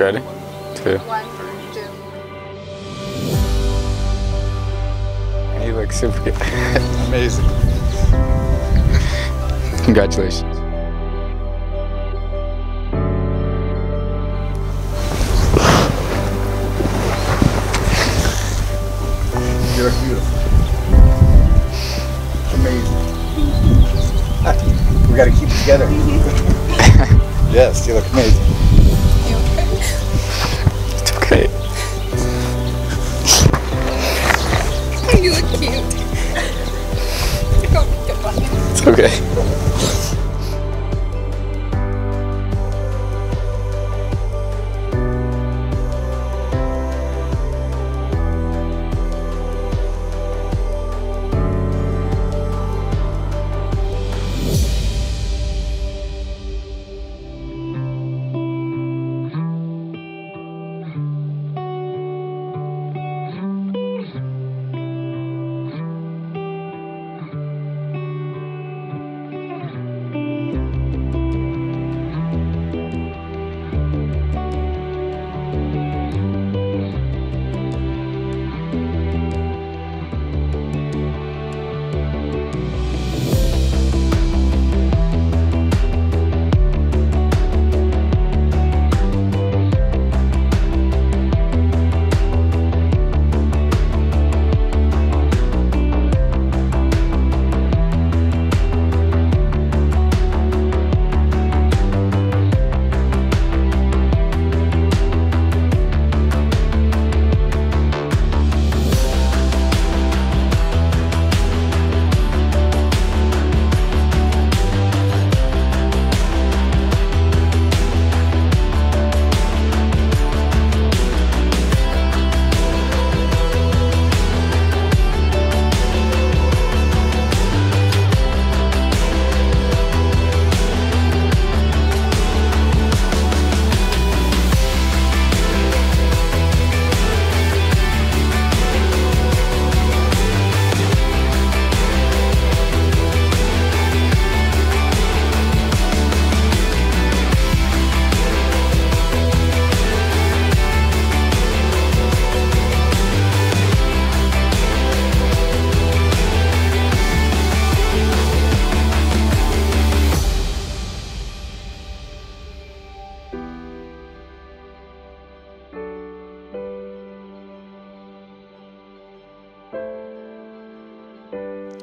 You ready? Two. One for Jim. You look super good. Amazing. Congratulations. You look beautiful. Amazing. we gotta keep it together. yes, you look amazing. Okay.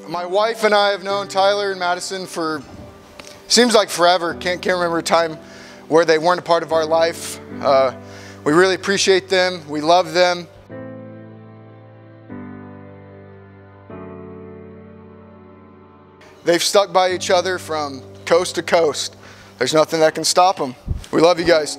My wife and I have known Tyler and Madison for seems like forever. Can't can't remember a time where they weren't a part of our life. Uh, we really appreciate them. We love them. They've stuck by each other from coast to coast. There's nothing that can stop them. We love you guys.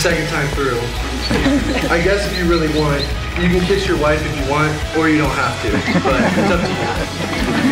Second time through, I guess if you really want, you can kiss your wife if you want, or you don't have to. But it's up to you.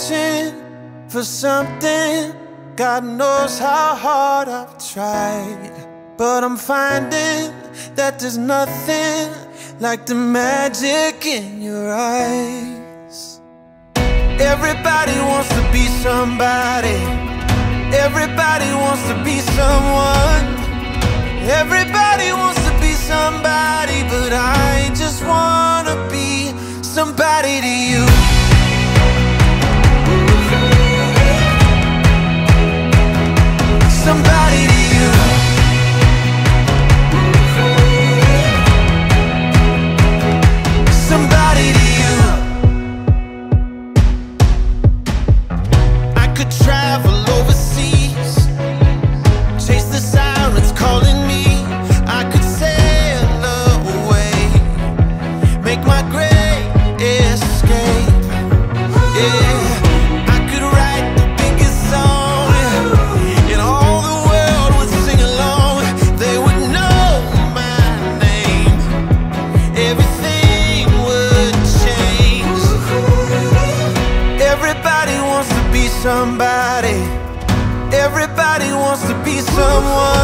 For something. God knows how hard I've tried. But I'm finding that there's nothing like the magic in your eyes. Everybody wants to be somebody. Everybody wants to be someone. Everybody wants to be somebody, but I just wanna be wants to be someone.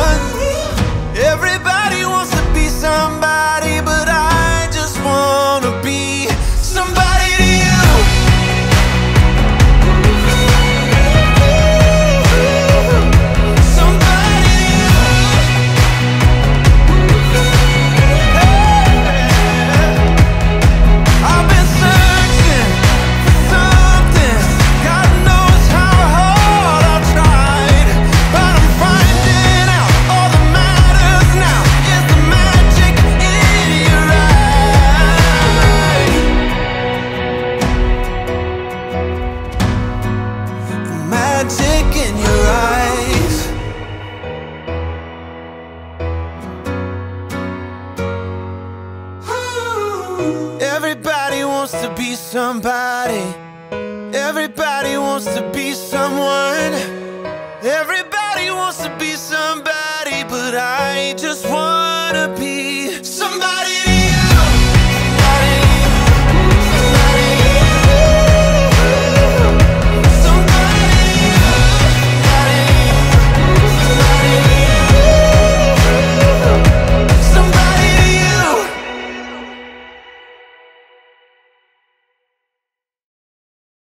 Everybody wants to be somebody. Everybody wants to be someone. Everybody wants to be somebody, but I just wanna be somebody.